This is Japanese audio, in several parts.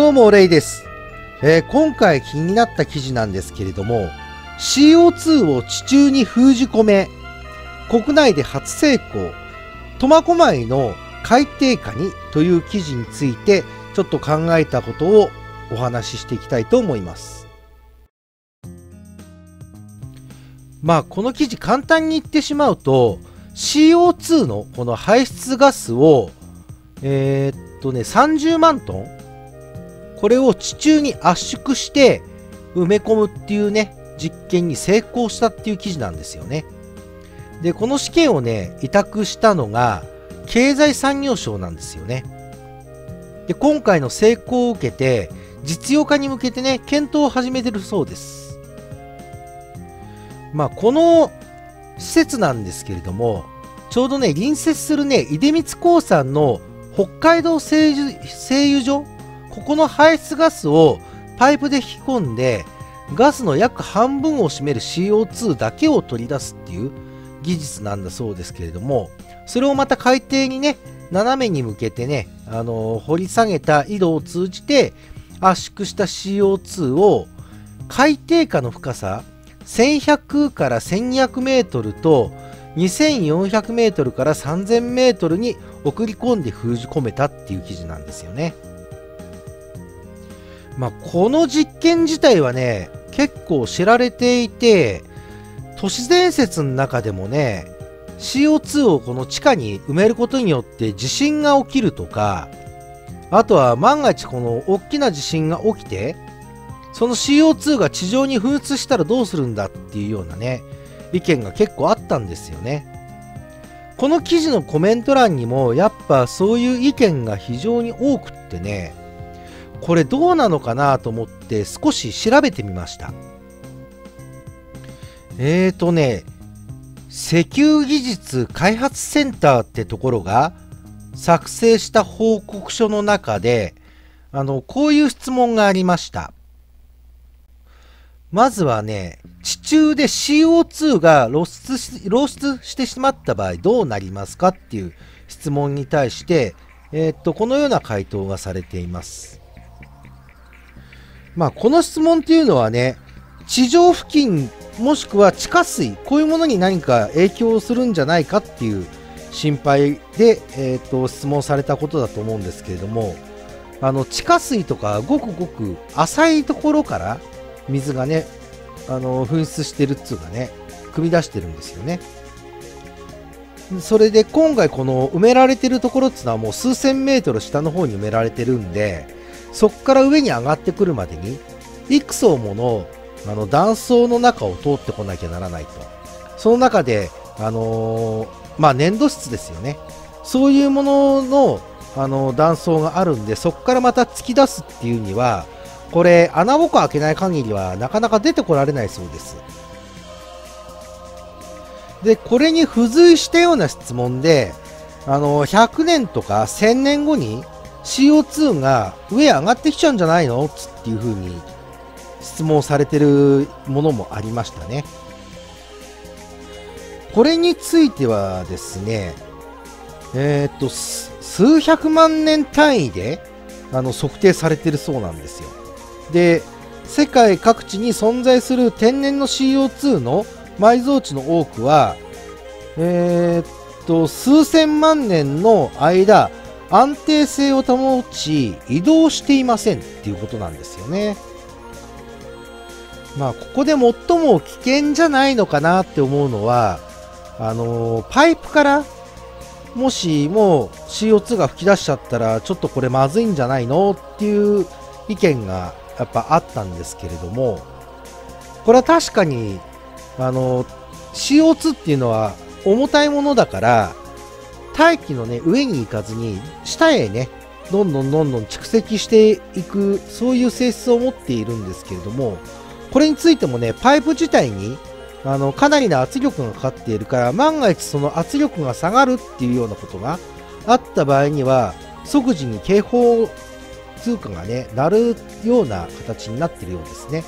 どうも、お礼です、えー、今回気になった記事なんですけれども、CO2 を地中に封じ込め、国内で初成功、苫小牧の海底下にという記事について、ちょっと考えたことをお話ししていきたいと思います。まあ、この記事簡単に言ってしまうと、CO2 のこの排出ガスを、えー、っとね、30万トンこれを地中に圧縮して埋め込むっていうね、実験に成功したっていう記事なんですよね。で、この試験をね、委託したのが経済産業省なんですよね。で、今回の成功を受けて、実用化に向けてね、検討を始めてるそうです。まあ、この施設なんですけれども、ちょうどね、隣接するね、出光興産の北海道製油所ここの排出ガスをパイプで引き込んで、ガスの約半分を占める CO2 だけを取り出すっていう技術なんだそうですけれども、それをまた海底にね、斜めに向けてね、あの、掘り下げた井戸を通じて圧縮した CO2 を海底下の深さ1100から1200メートルと2400メートルから3000メートルに送り込んで封じ込めたっていう記事なんですよね。まあ、この実験自体はね、結構知られていて、都市伝説の中でもね、CO2 をこの地下に埋めることによって地震が起きるとか、あとは万が一この大きな地震が起きて、その CO2 が地上に噴出したらどうするんだっていうようなね、意見が結構あったんですよね。この記事のコメント欄にもやっぱそういう意見が非常に多くってね、これどうなのかなと思って少し調べてみました。えーとね、石油技術開発センターってところが作成した報告書の中で、あの、こういう質問がありました。まずはね、地中で CO2 が露出し露出してしまった場合どうなりますかっていう質問に対して、えー、っと、このような回答がされています。まあ、この質問っていうのはね、地上付近もしくは地下水、こういうものに何か影響するんじゃないかっていう心配で、えーと、質問されたことだと思うんですけれども、あの地下水とかごくごく浅いところから水がね、あの噴出してるっつうかね、汲み出してるんですよね。それで今回この埋められてるところっていうのはもう数千メートル下の方に埋められてるんで、そこから上に上がってくるまでに、幾層ものあの断層の中を通ってこなきゃならないと。その中で、あのー、まあ、粘土質ですよね。そういうものの、あの断層があるんで、そこからまた突き出すっていうには、これ、穴ぼこ開けない限りはなかなか出てこられないそうです。で、これに付随したような質問で、あの、100年とか1000年後に CO2 が上上がってきちゃうんじゃないのっていう風に質問されてるものもありましたね。これについてはですね、えー、っと、数百万年単位であの測定されてるそうなんですよ。で、世界各地に存在する天然の CO2 の埋蔵地の多くは、えー、っと、数千万年の間、安定性を保ち移動していませんっていうことなんですよね。まあ、ここで最も危険じゃないのかなって思うのは、あの、パイプからもしもう CO2 が噴き出しちゃったらちょっとこれまずいんじゃないのっていう意見がやっぱあったんですけれども、これは確かに、あの、CO2 っていうのは重たいものだから、大気のね、上に行かずに、下へね、どんどんどんどん蓄積していく、そういう性質を持っているんですけれども、これについてもね、パイプ自体に、あの、かなりの圧力がかかっているから、万が一その圧力が下がるっていうようなことがあった場合には、即時に警報通貨がね、鳴るような形になってるようですね。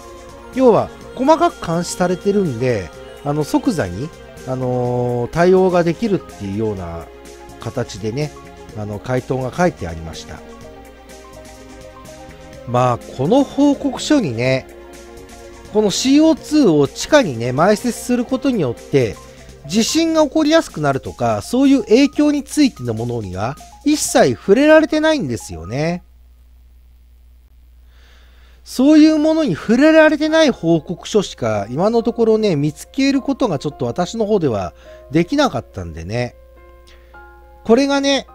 要は、細かく監視されてるんで、あの、即座に、あのー、対応ができるっていうような形でね、あの回答が書いてありました。まあ、この報告書にね、この CO2 を地下にね、埋設することによって、地震が起こりやすくなるとか、そういう影響についてのものには一切触れられてないんですよね。そういうものに触れられてない報告書しか今のところね、見つけることがちょっと私の方ではできなかったんでね。これがね、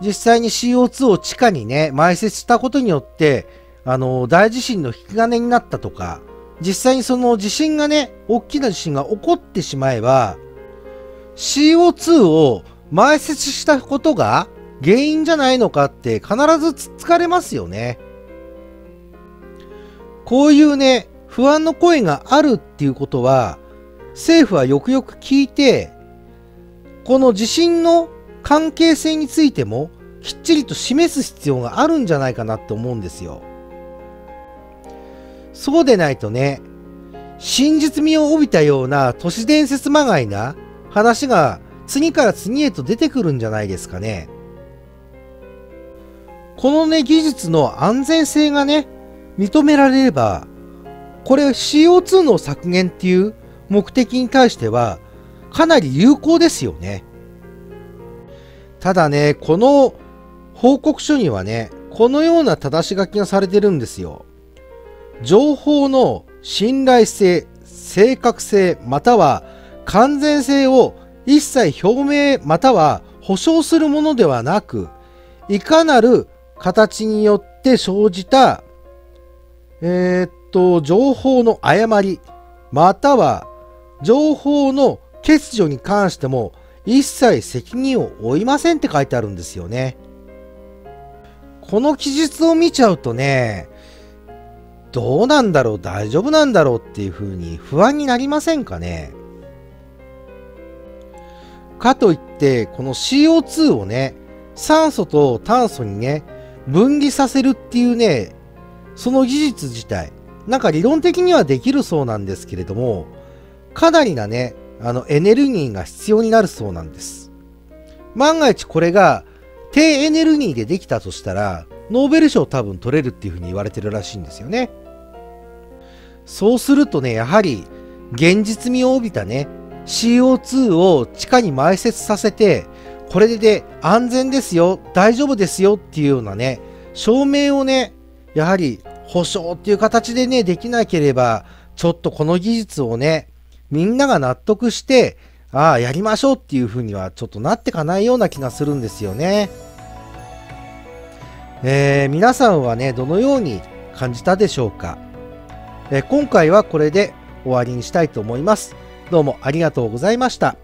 実際に CO2 を地下にね、埋設したことによって、あの、大地震の引き金になったとか、実際にその地震がね、大きな地震が起こってしまえば、CO2 を埋設したことが原因じゃないのかって必ずつつかれますよね。こういうね、不安の声があるっていうことは、政府はよくよく聞いて、この地震の関係性についてもきっちりと示す必要があるんじゃないかなって思うんですよ。そうでないとね、真実味を帯びたような都市伝説まがいな話が次から次へと出てくるんじゃないですかね。このね、技術の安全性がね、認められれば、これ CO2 の削減っていう目的に対しては、かなり有効ですよね。ただね、この報告書にはね、このような正し書きがされてるんですよ。情報の信頼性、正確性、または完全性を一切表明または保証するものではなく、いかなる形によって生じた、えー、っと、情報の誤り、または情報の欠如に関しても一切責任を負いませんって書いてあるんですよね。この記述を見ちゃうとね、どうなんだろう大丈夫なんだろうっていう風に不安になりませんかねかといって、この CO2 をね、酸素と炭素にね、分離させるっていうね、その技術自体、なんか理論的にはできるそうなんですけれども、かなりなね、あのエネルギーが必要になるそうなんです。万が一これが低エネルギーでできたとしたら、ノーベル賞多分取れるっていうふうに言われてるらしいんですよね。そうするとね、やはり現実味を帯びたね、CO2 を地下に埋設させて、これで、安全ですよ、大丈夫ですよっていうようなね、証明をね、やはり保証っていう形でね、できなければ、ちょっとこの技術をね、みんなが納得して、ああ、やりましょうっていうふうにはちょっとなってかないような気がするんですよね。えー、皆さんはね、どのように感じたでしょうか？えー、今回はこれで終わりにしたいと思います。どうもありがとうございました。